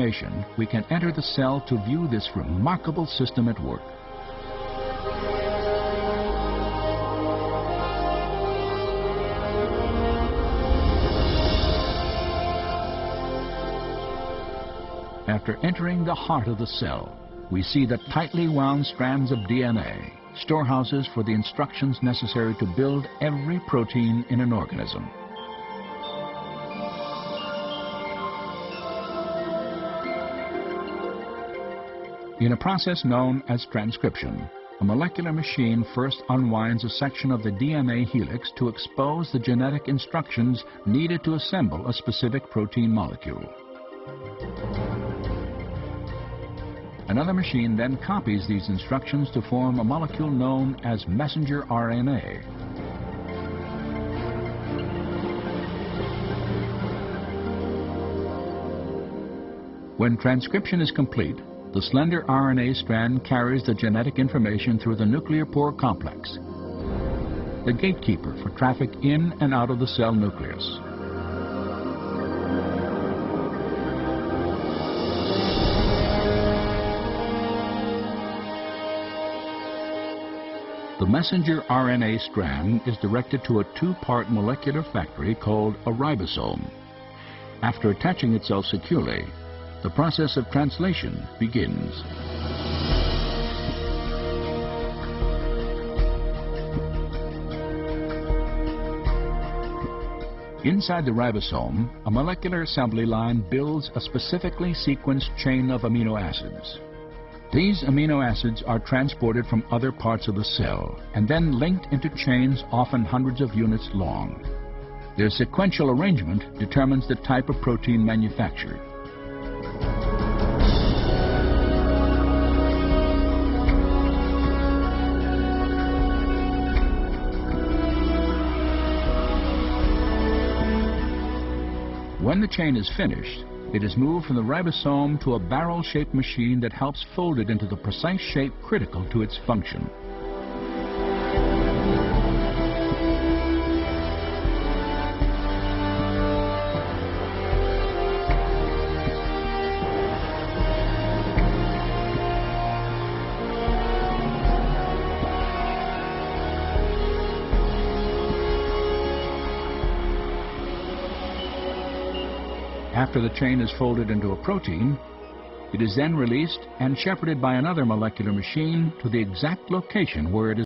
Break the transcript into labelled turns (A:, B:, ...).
A: information, we can enter the cell to view this remarkable system at work. After entering the heart of the cell, we see the tightly wound strands of DNA, storehouses for the instructions necessary to build every protein in an organism. In a process known as transcription, a molecular machine first unwinds a section of the DNA helix to expose the genetic instructions needed to assemble a specific protein molecule. Another machine then copies these instructions to form a molecule known as messenger RNA. When transcription is complete, the slender RNA strand carries the genetic information through the nuclear pore complex, the gatekeeper for traffic in and out of the cell nucleus. The messenger RNA strand is directed to a two-part molecular factory called a ribosome. After attaching itself securely, the process of translation begins. Inside the ribosome, a molecular assembly line builds a specifically sequenced chain of amino acids. These amino acids are transported from other parts of the cell and then linked into chains often hundreds of units long. Their sequential arrangement determines the type of protein manufactured. When the chain is finished, it is moved from the ribosome to a barrel-shaped machine that helps fold it into the precise shape critical to its function. After the chain is folded into a protein, it is then released and shepherded by another molecular machine to the exact location where it is